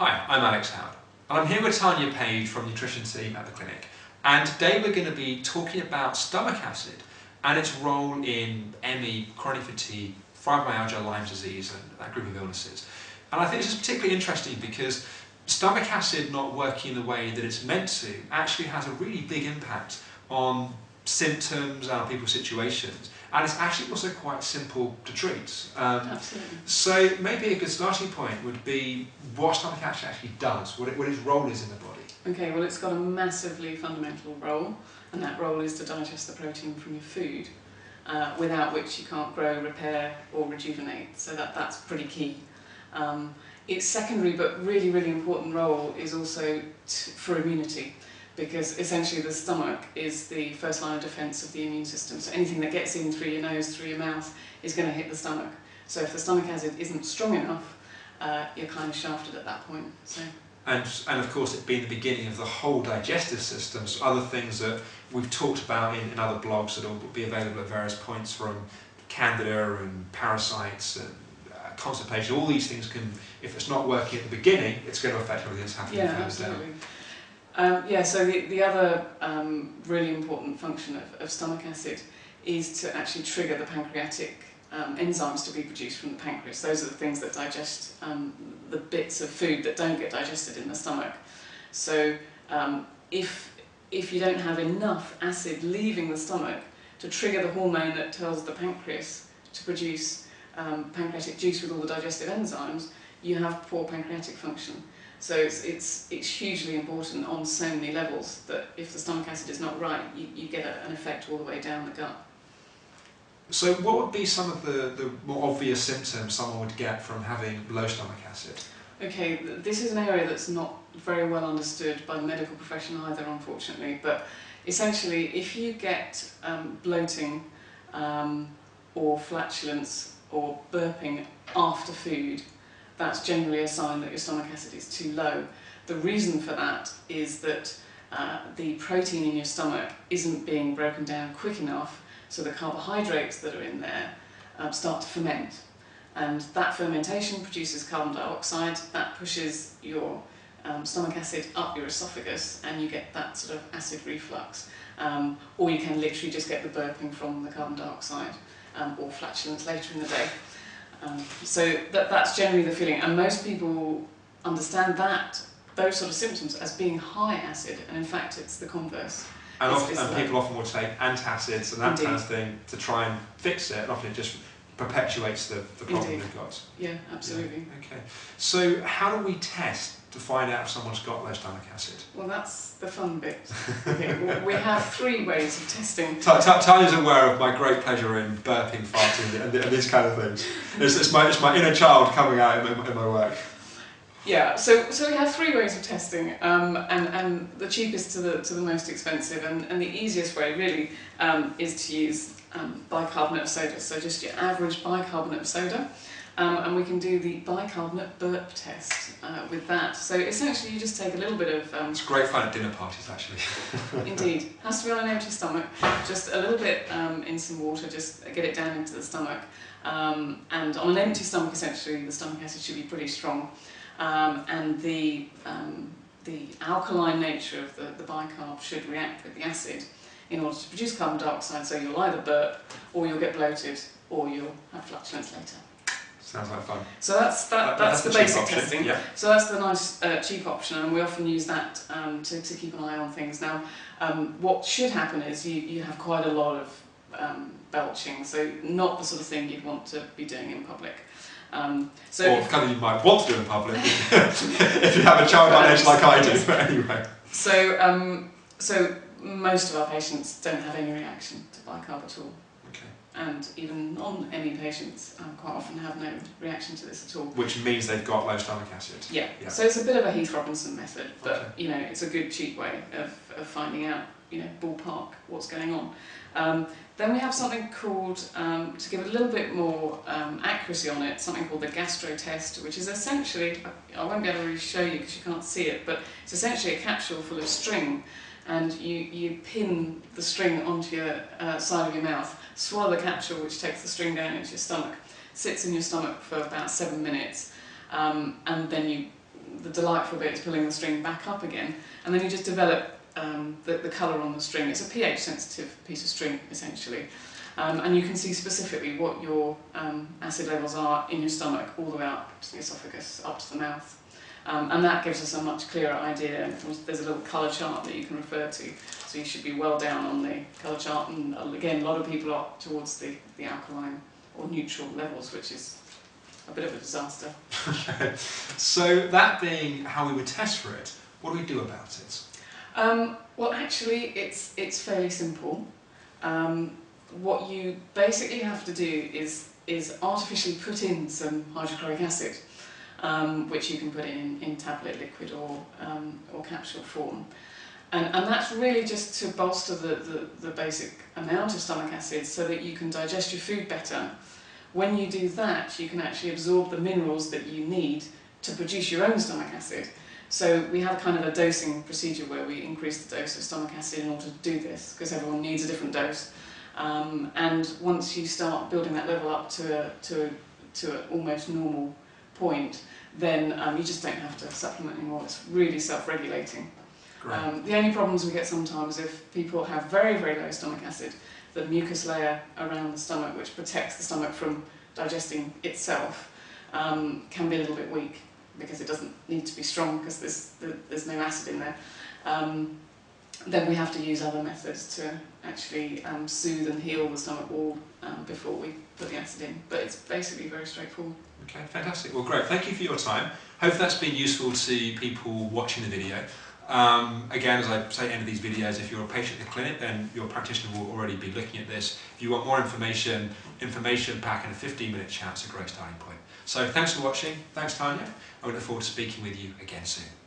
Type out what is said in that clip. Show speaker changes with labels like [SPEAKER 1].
[SPEAKER 1] Hi, I'm Alex Howard, and I'm here with Tanya Page from nutrition team at the clinic. And today we're going to be talking about stomach acid and its role in ME, chronic fatigue, fibromyalgia, Lyme disease, and that group of illnesses. And I think this is particularly interesting because stomach acid not working the way that it's meant to actually has a really big impact on symptoms and people's situations. And it's actually also quite simple to treat.
[SPEAKER 2] Um, Absolutely.
[SPEAKER 1] So maybe a good starting point would be what stomach acid actually does, what, it, what its role is in the body.
[SPEAKER 2] Okay, well it's got a massively fundamental role, and that role is to digest the protein from your food, uh, without which you can't grow, repair or rejuvenate, so that, that's pretty key. Um, its secondary but really, really important role is also for immunity because essentially the stomach is the first line of defence of the immune system. So anything that gets in through your nose, through your mouth, is going to hit the stomach. So if the stomach acid isn't strong enough, uh, you're kind of shafted at that point. So.
[SPEAKER 1] And, and of course it being the beginning of the whole digestive system, so other things that we've talked about in, in other blogs that will be available at various points from candida and parasites and uh, constipation, all these things can, if it's not working at the beginning, it's going to affect everything that's happening
[SPEAKER 2] yeah, absolutely. down. Um, yeah, so the, the other um, really important function of, of stomach acid is to actually trigger the pancreatic um, enzymes to be produced from the pancreas. Those are the things that digest um, the bits of food that don't get digested in the stomach. So um, if, if you don't have enough acid leaving the stomach to trigger the hormone that tells the pancreas to produce um, pancreatic juice with all the digestive enzymes, you have poor pancreatic function. So it's, it's, it's hugely important on so many levels that if the stomach acid is not right, you, you get a, an effect all the way down the gut.
[SPEAKER 1] So what would be some of the, the more obvious symptoms someone would get from having low stomach acid?
[SPEAKER 2] Okay, this is an area that's not very well understood by the medical profession either, unfortunately, but essentially if you get um, bloating um, or flatulence or burping after food, that's generally a sign that your stomach acid is too low. The reason for that is that uh, the protein in your stomach isn't being broken down quick enough so the carbohydrates that are in there um, start to ferment. And that fermentation produces carbon dioxide, that pushes your um, stomach acid up your esophagus and you get that sort of acid reflux. Um, or you can literally just get the burping from the carbon dioxide um, or flatulence later in the day. Um, so that, that's generally the feeling, and most people understand that, those sort of symptoms, as being high acid, and in fact it's the converse.
[SPEAKER 1] And, often, and people often will take antacids and that Indeed. kind of thing to try and fix it, and often it just perpetuates the, the problem
[SPEAKER 2] Indeed.
[SPEAKER 1] they've got.
[SPEAKER 2] Yeah, absolutely.
[SPEAKER 1] Yeah. Okay. So how do we test to find out if someone's got low stomach acid?
[SPEAKER 2] Well, that's the fun bit. Okay, well, we have three ways of testing.
[SPEAKER 1] Tanya's aware of my great pleasure in burping, farting, and, and these kind of things. It's, it's, my, it's my inner child coming out in my, in my work.
[SPEAKER 2] Yeah, so so we have three ways of testing, um, and and the cheapest to the to the most expensive, and, and the easiest way really um, is to use um, bicarbonate of soda. So just your average bicarbonate of soda. Um, and we can do the bicarbonate burp test uh, with that. So essentially you just take a little bit of... Um,
[SPEAKER 1] it's great fun at dinner parties actually.
[SPEAKER 2] indeed. Has to be on an empty stomach. Just a little bit um, in some water, just get it down into the stomach. Um, and on an empty stomach essentially the stomach acid should be pretty strong. Um, and the, um, the alkaline nature of the, the bicarb should react with the acid in order to produce carbon dioxide so you'll either burp or you'll get bloated or you'll have flatulence later.
[SPEAKER 1] Sounds like fun.
[SPEAKER 2] So that's that, that that's, that's, the, basic testing. Yeah. So that's the nice uh, cheap option, and we often use that um, to, to keep an eye on things. Now, um, what should happen is you, you have quite a lot of um, belching, so not the sort of thing you'd want to be doing in public. Um,
[SPEAKER 1] so or kind of you might want to do in public if you have a child age like I do. But anyway.
[SPEAKER 2] So um, so most of our patients don't have any reaction to bicarb at all and even non-ME patients um, quite often have no reaction to this at all.
[SPEAKER 1] Which means they've got low stomach acid.
[SPEAKER 2] Yeah, yeah. so it's a bit of a Heath Robinson method, but okay. you know, it's a good cheap way of, of finding out, you know, ballpark what's going on. Um, then we have something called, um, to give a little bit more um, accuracy on it, something called the gastro test, which is essentially, I won't be able to really show you because you can't see it, but it's essentially a capsule full of string and you, you pin the string onto your uh, side of your mouth, swallow the capsule which takes the string down into your stomach, sits in your stomach for about seven minutes, um, and then you the delightful bit is pulling the string back up again, and then you just develop um, the, the colour on the string. It's a pH sensitive piece of string essentially. Um, and you can see specifically what your um, acid levels are in your stomach all the way up to the esophagus, up to the mouth. Um, and that gives us a much clearer idea. There's a little colour chart that you can refer to, so you should be well down on the colour chart. And uh, again, a lot of people are towards the, the alkaline or neutral levels, which is a bit of a disaster.
[SPEAKER 1] So that being how we would test for it, what do we do about it?
[SPEAKER 2] Um, well, actually, it's it's fairly simple. Um, what you basically have to do is is artificially put in some hydrochloric acid, um, which you can put in in tablet, liquid, or um, or capsule form. And, and that's really just to bolster the, the, the basic amount of stomach acid so that you can digest your food better. When you do that, you can actually absorb the minerals that you need to produce your own stomach acid. So we have kind of a dosing procedure where we increase the dose of stomach acid in order to do this, because everyone needs a different dose. Um, and once you start building that level up to a, to a, to almost normal point, then um, you just don't have to supplement anymore. It's really self-regulating. Um, the only problems we get sometimes if people have very, very low stomach acid, the mucus layer around the stomach, which protects the stomach from digesting itself, um, can be a little bit weak because it doesn't need to be strong because there's, there's no acid in there. Um, then we have to use other methods to actually um, soothe and heal the stomach wall um, before we put the acid in. But it's basically very straightforward.
[SPEAKER 1] Okay, fantastic. Well, great. Thank you for your time. Hope that's been useful to people watching the video. Um, again, as I say end of these videos, if you're a patient in the clinic, then your practitioner will already be looking at this. If you want more information, information pack and a 15 minute chat is a great starting point. So thanks for watching. Thanks, Tanya. I look forward to speaking with you again soon.